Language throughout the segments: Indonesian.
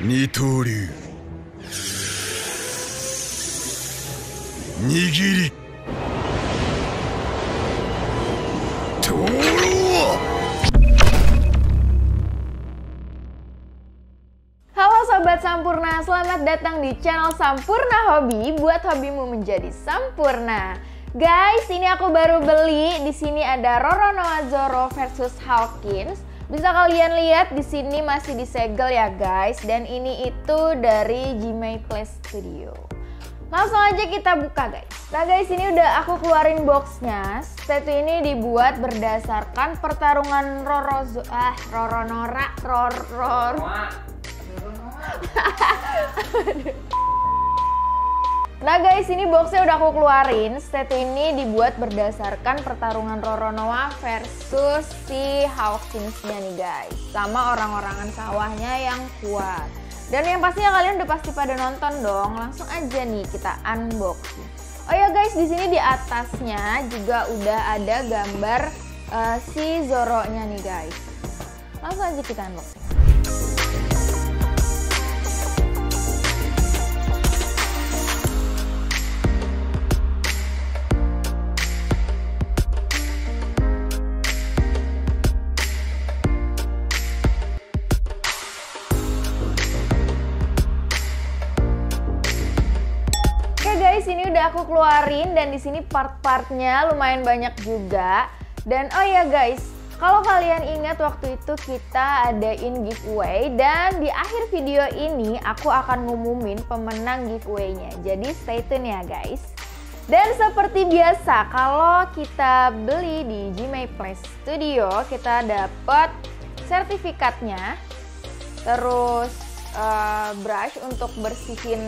二刀流握りとろう Halo Sobat Sampurna, selamat datang di channel Sampurna Hobi buat hobimu menjadi sempurna. Guys, ini aku baru beli. Di sini ada Roro Noah Zoro versus Hawkins. Bisa kalian lihat di sini masih disegel ya guys. Dan ini itu dari Jimmy Play Studio. Langsung aja kita buka guys. Nah guys, ini udah aku keluarin boxnya. Statue ini dibuat berdasarkan pertarungan Roro ah Roro Nora Roro Nah guys, ini boxnya udah aku keluarin. Statue ini dibuat berdasarkan pertarungan Roronoa versus si Hawkinsnya nih guys. Sama orang-orangan sawahnya yang kuat. Dan yang pastinya kalian udah pasti pada nonton dong. Langsung aja nih kita unboxing. Oh ya guys, di sini di atasnya juga udah ada gambar eh, si Zoro-nya nih guys. Langsung aja kita unboxing. Udah aku keluarin dan di sini part-partnya lumayan banyak juga. Dan oh ya guys, kalau kalian ingat waktu itu kita adain giveaway dan di akhir video ini aku akan ngumumin pemenang giveaway-nya. Jadi stay tune ya guys. Dan seperti biasa, kalau kita beli di Gmail Play Studio, kita dapat sertifikatnya, terus eh, brush untuk bersihin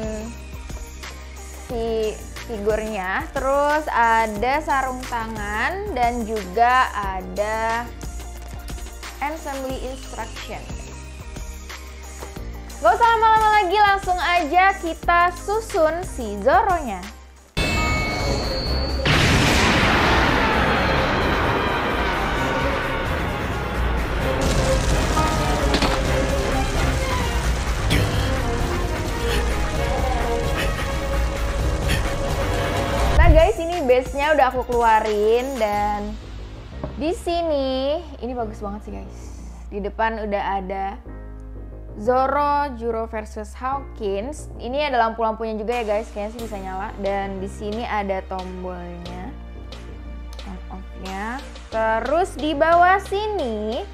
si figurnya. Terus ada sarung tangan dan juga ada assembly instruction. Gak usah lama-lama lagi langsung aja kita susun si Zoro-nya udah aku keluarin dan di sini ini bagus banget sih guys. Di depan udah ada Zoro Juro versus Hawkins. Ini ada lampu-lampunya juga ya guys, kayaknya sih bisa nyala. Dan di sini ada tombolnya, on off-nya. Terus di bawah sini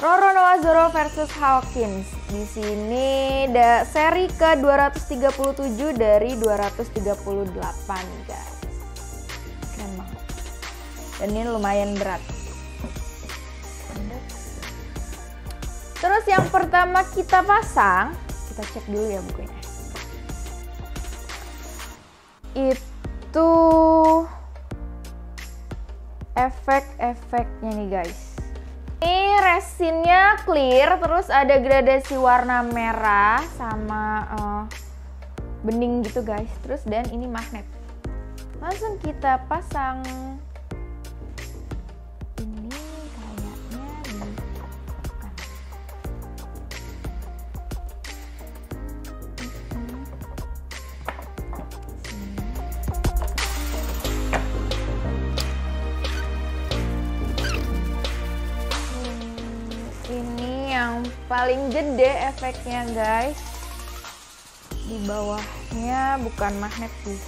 Roro Noah Zoro versus Hawkins. Di sini ada seri ke 237 dari 238 guys. Keren banget. Dan ini lumayan berat. Terus yang pertama kita pasang, kita cek dulu ya bukunya. Itu efek-efeknya nih guys. Ini resinnya clear, terus ada gradasi warna merah sama eh, bening gitu guys. Terus dan ini magnet. Langsung kita pasang. Paling gede efeknya guys. Di bawahnya bukan magnet sih.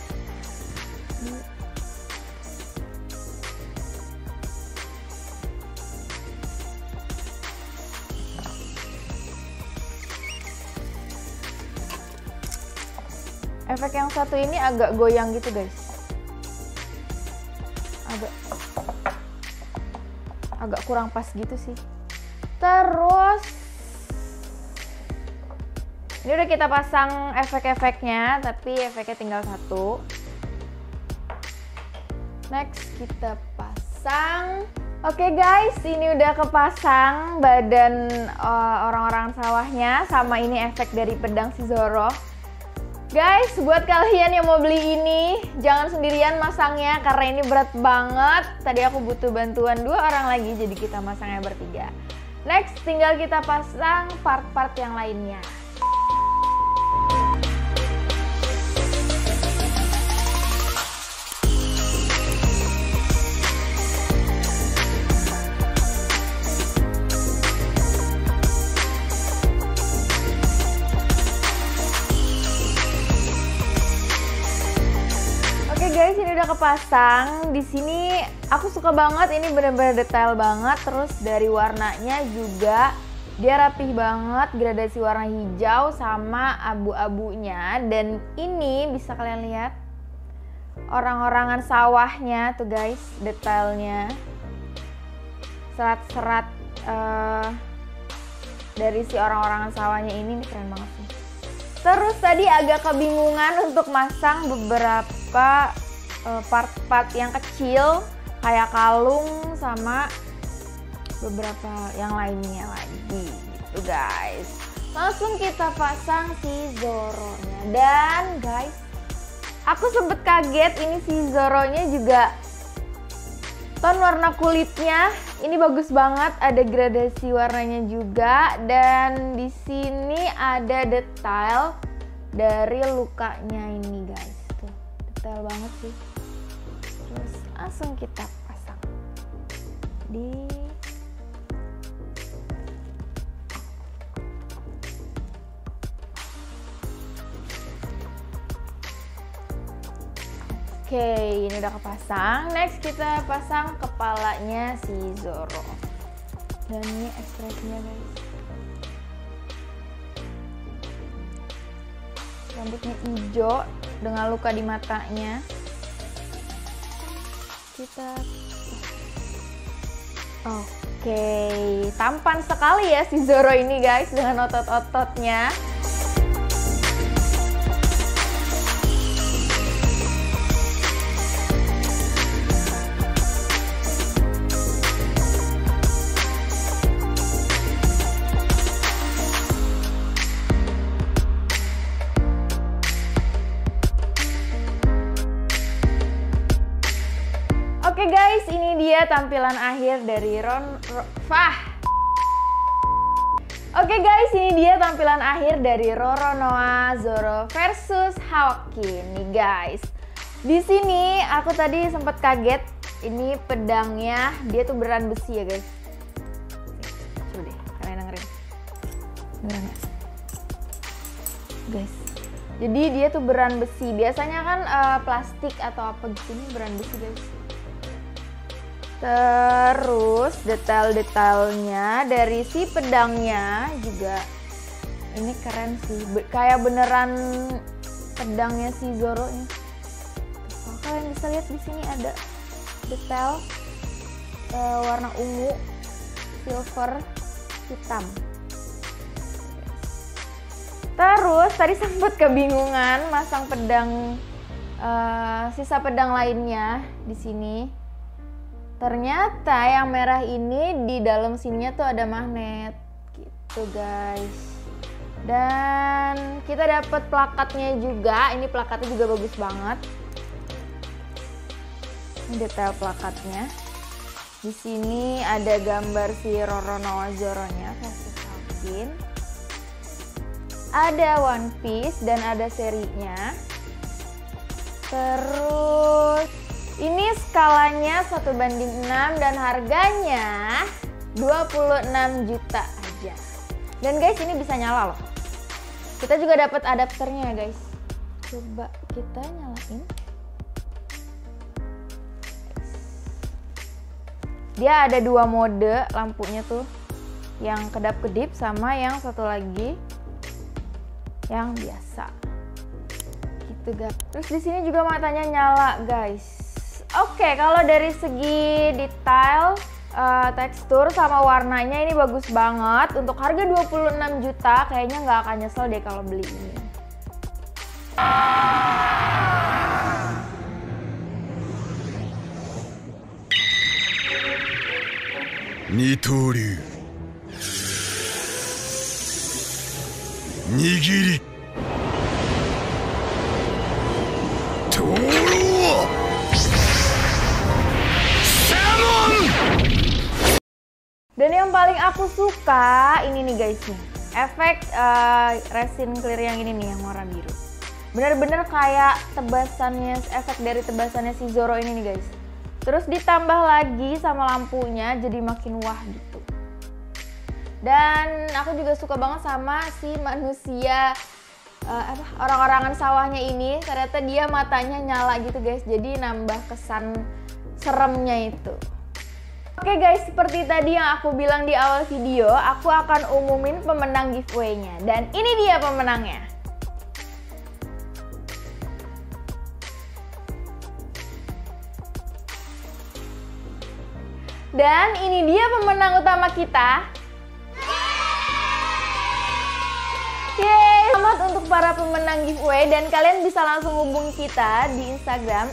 Efek yang satu ini agak goyang gitu guys. Agak agak kurang pas gitu sih. Terus ini udah kita pasang efek-efeknya, tapi efeknya tinggal satu. Next kita pasang. Oke guys, ini udah kepasang badan eh, orang-orang sawahnya sama ini efek dari pedang si Zoro. Guys, buat kalian yang mau beli ini, jangan sendirian masangnya karena ini berat banget. Tadi aku butuh bantuan dua orang lagi, jadi kita masangnya bertiga. Next, tinggal kita pasang part-part yang lainnya. Kepasang. Di sini aku suka banget, ini bener-bener detail banget. Terus dari warnanya juga dia rapih banget, gradasi warna hijau sama abu-abunya. Dan ini bisa kalian lihat orang-orangan sawahnya tuh guys, detailnya. Serat-serat uh, dari si orang-orangan sawahnya ini, ini keren banget sih. Terus tadi agak kebingungan untuk masang beberapa part-part uh, yang kecil kayak kalung sama beberapa yang lainnya lagi. Gitu guys. Langsung kita pasang si Zoro-nya. Dan guys, aku sempet kaget ini si Zoro-nya juga. Ton warna kulitnya ini bagus banget ada gradasi warnanya juga. Dan di sini ada detail dari lukanya ini guys detail banget sih terus langsung kita pasang di Oke, ini udah kepasang. Next kita pasang kepalanya si Zoro. Dan ini ekspresinya guys. Rambutnya hijau dengan luka di matanya. Kita Oke, tampan sekali ya si Zoro ini guys dengan otot-ototnya. Oke guys, ini dia tampilan akhir dari Ron Ro, Fah. Oke guys, ini dia tampilan akhir dari Roronoa Zoro versus Hawaki nih guys. Di sini aku tadi sempat kaget, ini pedangnya dia tuh beran besi ya guys. Coba deh, kalian dengerin. Beneran ya? Guys, jadi dia tuh beran besi. Biasanya kan uh, plastik atau apa gitu ini beran besi guys. Terus detail-detailnya dari si pedangnya juga ini keren sih. Be kayak beneran pedangnya si Zoro nya. Oh, kalian bisa lihat di sini ada detail uh, warna ungu, silver, hitam. Terus tadi sempat kebingungan masang pedang uh, sisa pedang lainnya di sini. Ternyata yang merah ini di dalam sininya tuh ada magnet gitu guys. Dan kita dapat plakatnya juga. Ini plakatnya juga bagus banget. Ini detail plakatnya. Di sini ada gambar si Roronoa Zoro-nya versi. Ada One Piece dan ada serinya. Terus ini skalanya 1 banding 6 dan harganya 26 juta aja. Dan guys ini bisa nyala loh. Kita juga dapat adapternya ya guys. Coba kita nyalain. Dia ada dua mode lampunya tuh. Yang kedap-kedip sama yang satu lagi yang biasa. Gitu guys. Terus di sini juga matanya nyala guys. Oke, okay, kalau dari segi detail, uh, tekstur sama warnanya ini bagus banget. Untuk harga 26 juta, kayaknya nggak akan nyesel deh kalau beli ini. Nitori Nigiri Dan yang paling aku suka ini nih guys nih, efek uh, resin clear yang ini nih yang warna biru. Bener-bener kayak tebasannya, efek dari tebasannya si Zoro ini nih guys. Terus ditambah lagi sama lampunya jadi makin wah gitu. Dan aku juga suka banget sama si manusia uh, orang-orangan sawahnya ini. Ternyata dia matanya nyala gitu guys. Jadi nambah kesan seremnya itu. Oke guys, seperti tadi yang aku bilang di awal video, aku akan umumin pemenang giveaway-nya. Dan ini dia pemenangnya. Dan ini dia pemenang utama kita. Yeay, selamat untuk para pemenang giveaway dan kalian bisa langsung hubungi kita di Instagram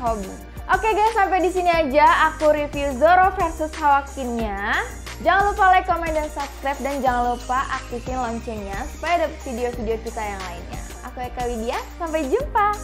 hobby. Oke guys, sampai di sini aja aku review Zoro versus Hawakinnya. Jangan lupa like, comment, dan subscribe dan jangan lupa aktifin loncengnya supaya dapat video-video kita yang lainnya. Aku Eka Widya, sampai jumpa.